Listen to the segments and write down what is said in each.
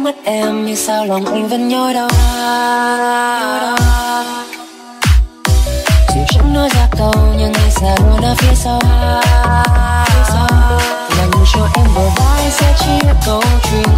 Mất em, vì sao lòng anh vẫn nhói đau dù chẳng nói ra câu nhưng anh sẽ luôn ở phía sau. Lặng cho em bờ vai sẽ chia câu chuyện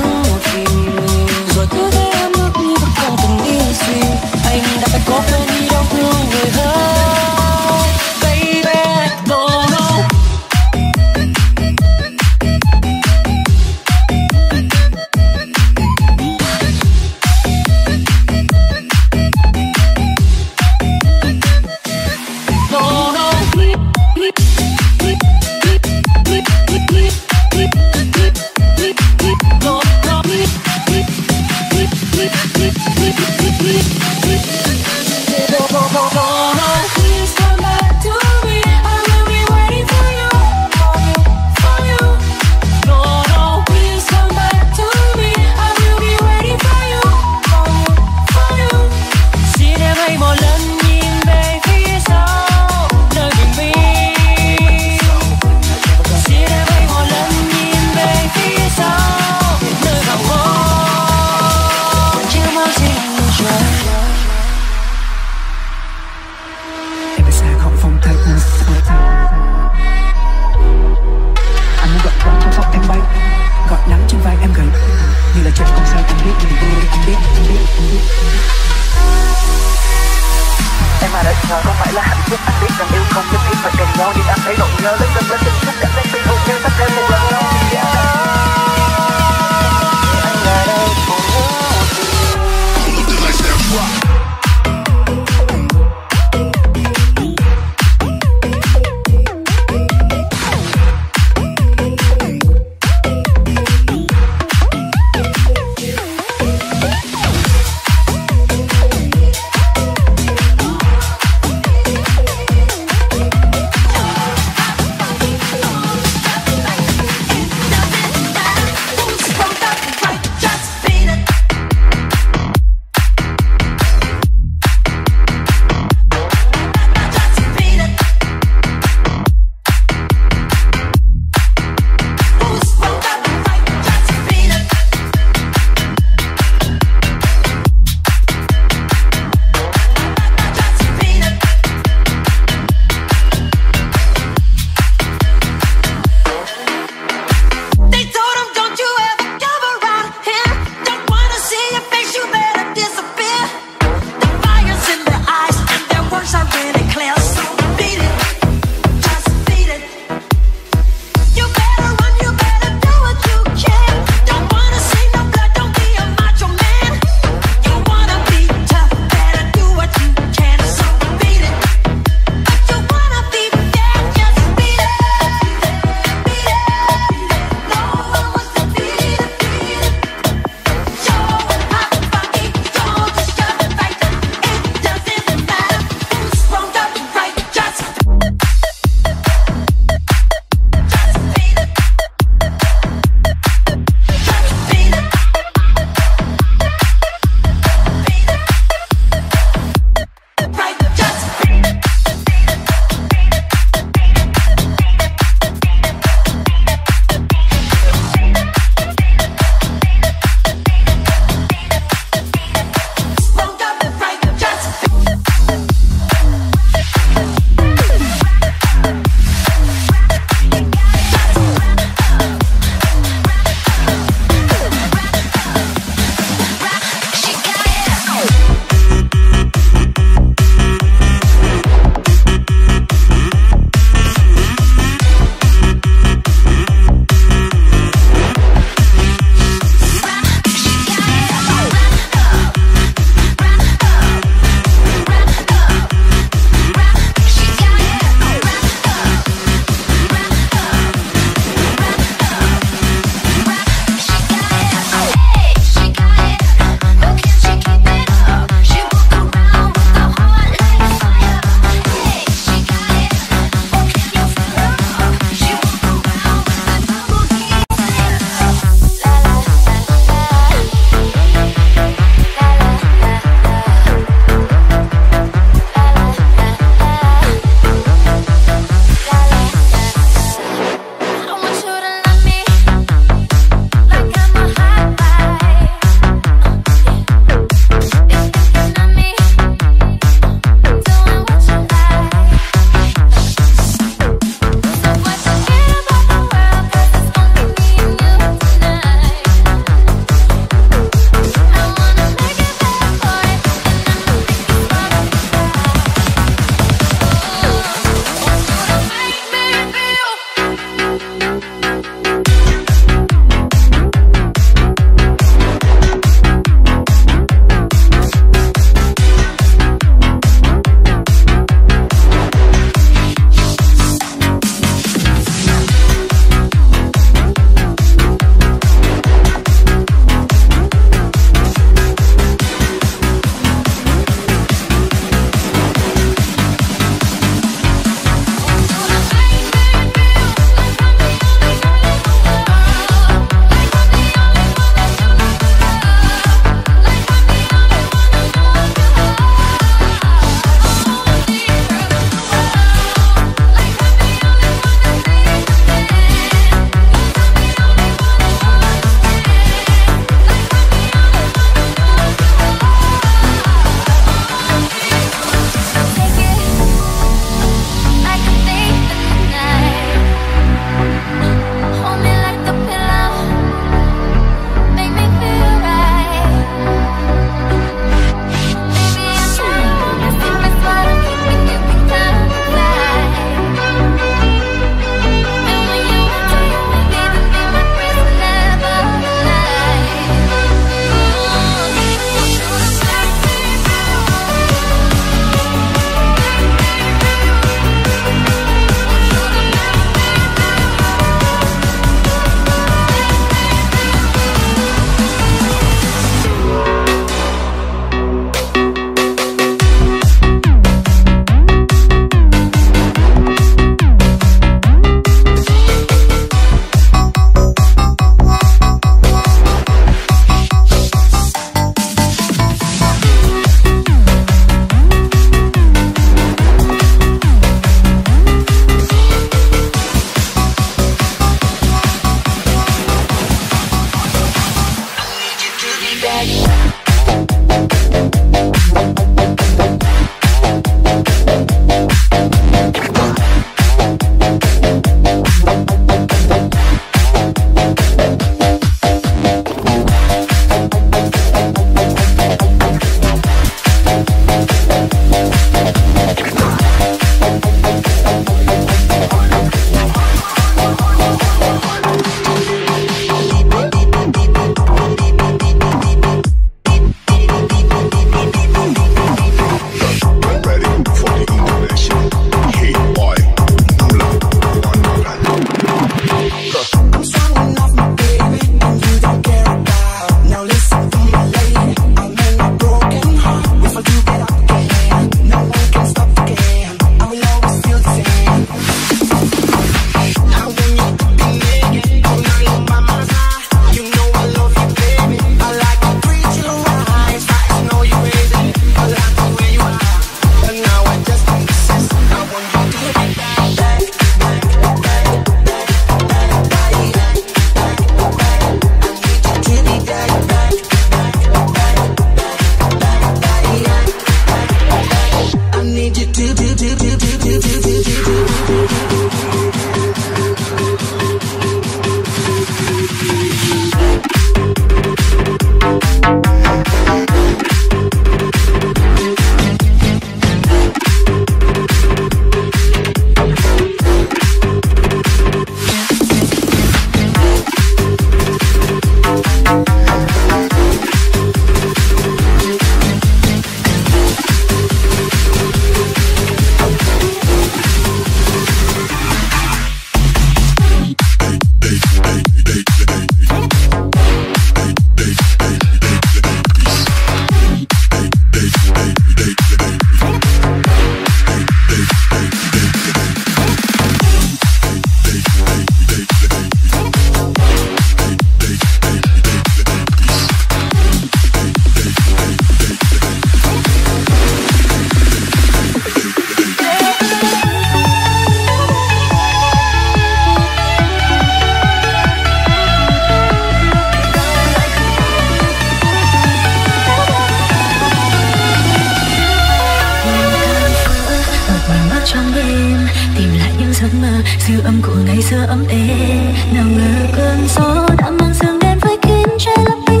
trong đêm, tìm lại những giấc mơ dư âm của ngày xưa ấm êm. Nào ngờ cơn gió đã mang sương đen với kín che lấp ánh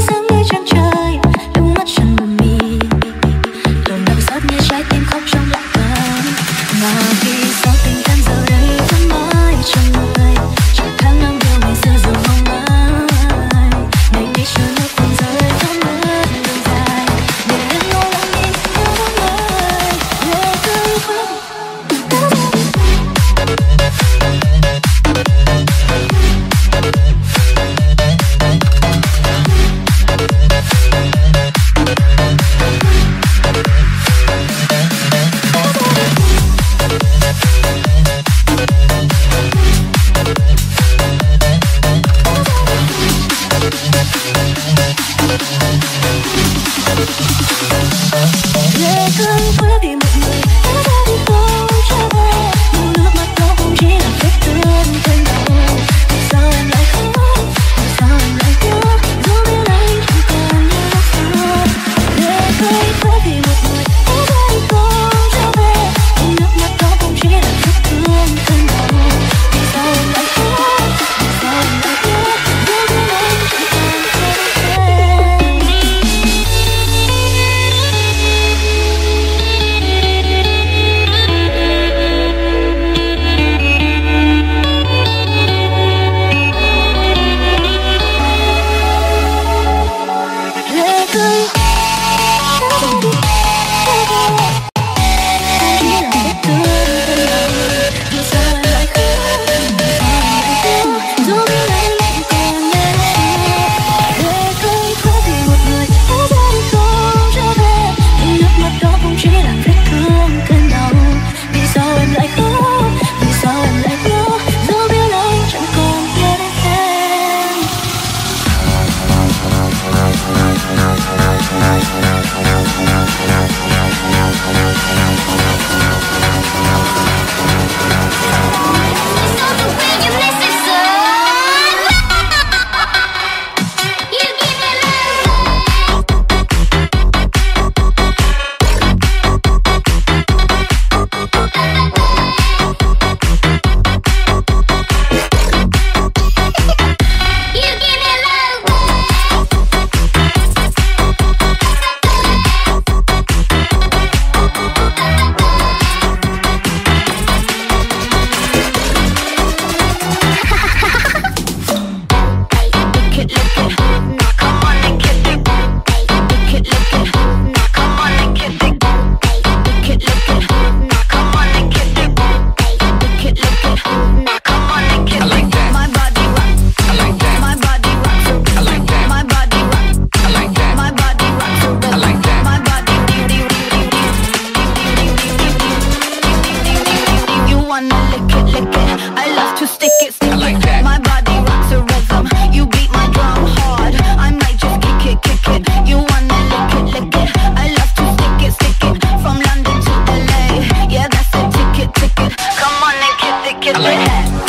Kiss my head.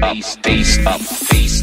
face, face up, face.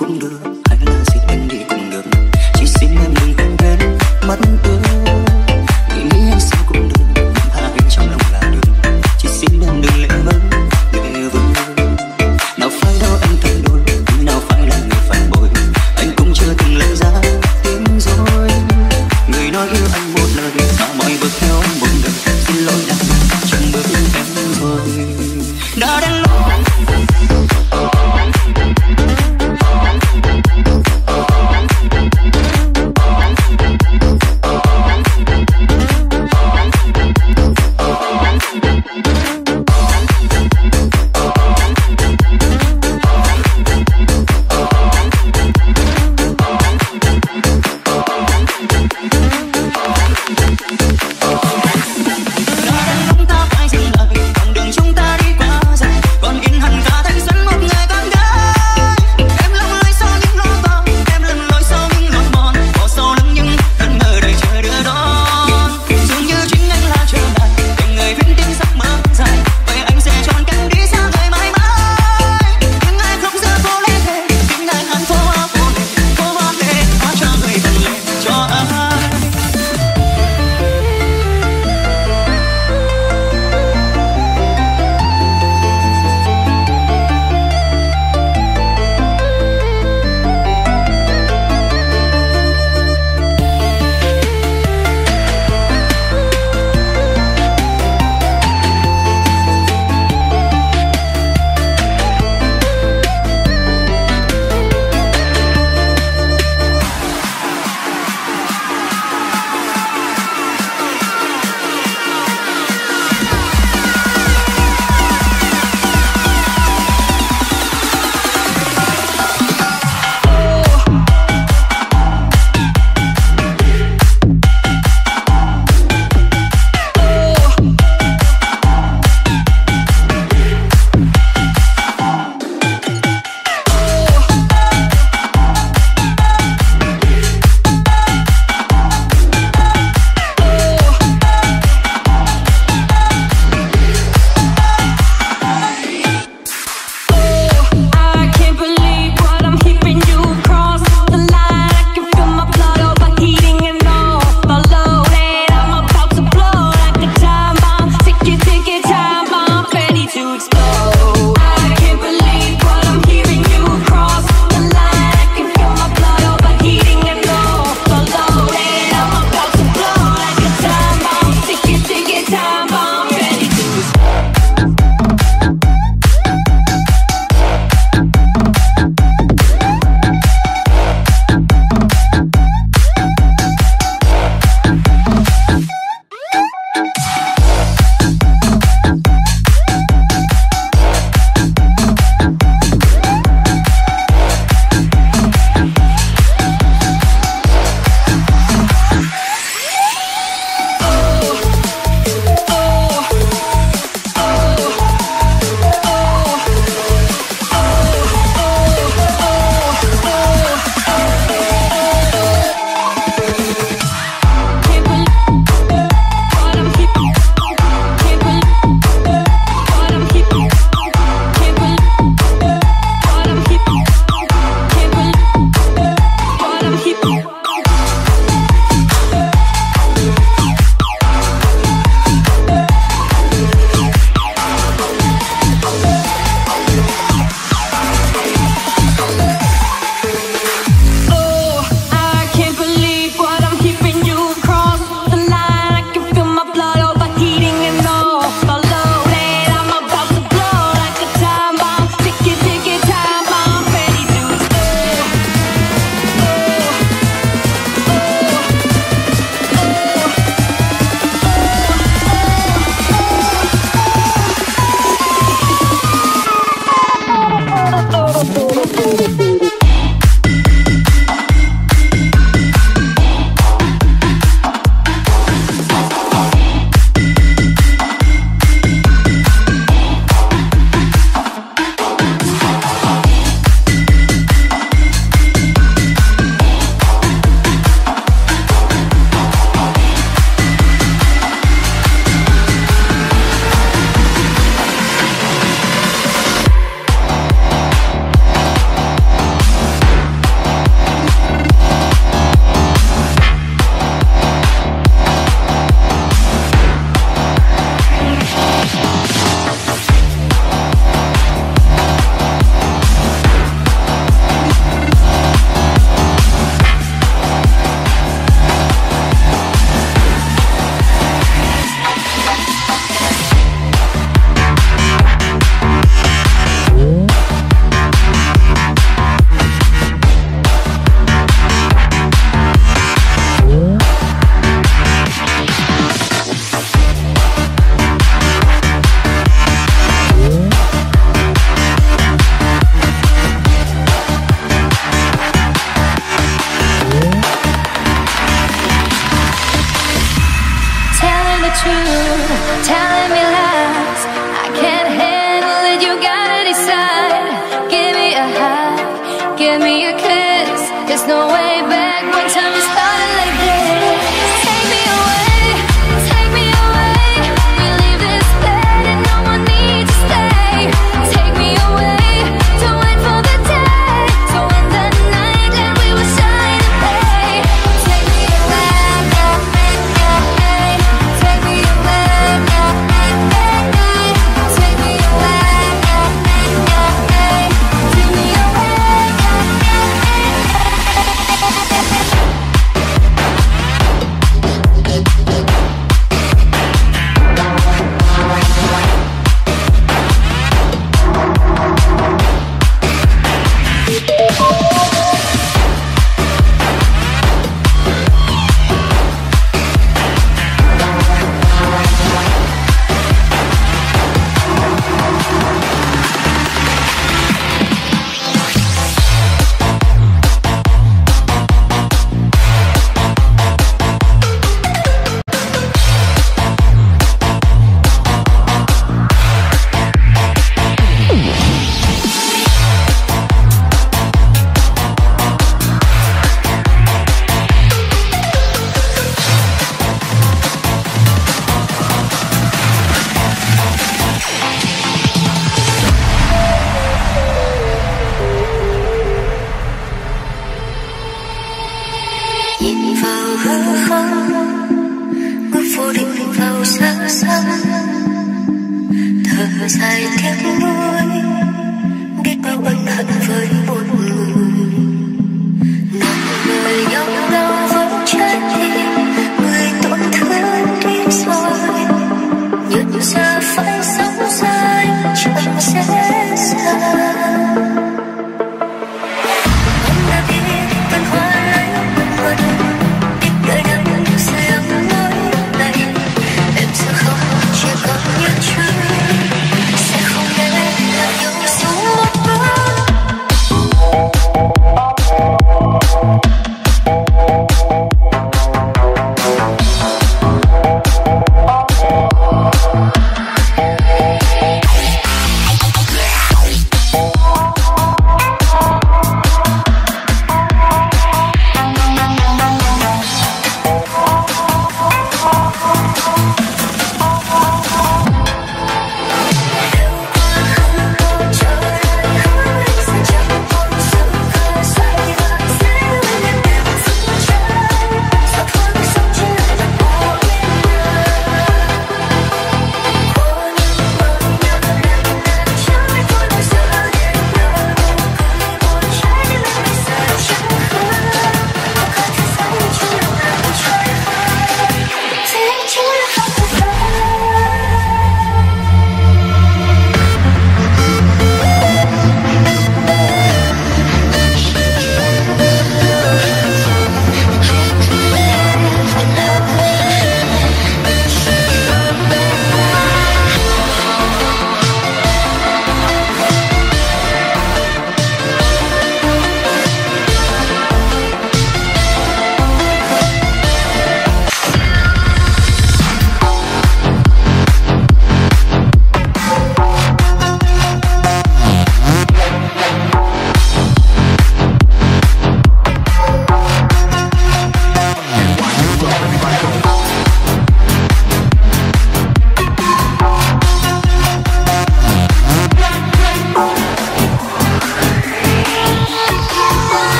cũng được hay là xin anh đi cùng được chỉ xin em đừng quên đến mắt ướt